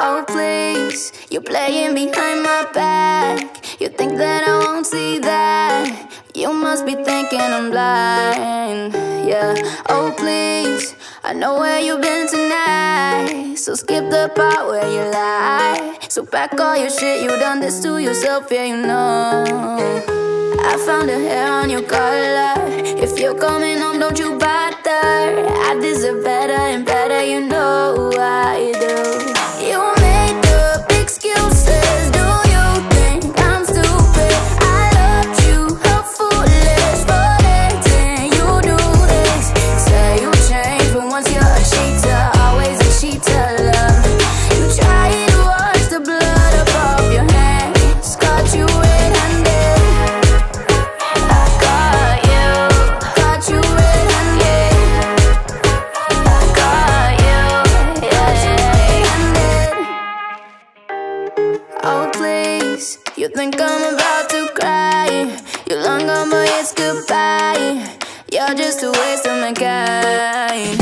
Oh, please, you're playing behind my back. You think that I won't see that? You must be thinking I'm blind. Yeah, oh, please, I know where you've been tonight. So skip the part where you lie. So pack all your shit, you done this to yourself, yeah, you know. I found a hair on your collar. If you're coming home, don't you bother. I deserve better think I'm about to cry. You're long gone but it's goodbye. You're just a waste of my kind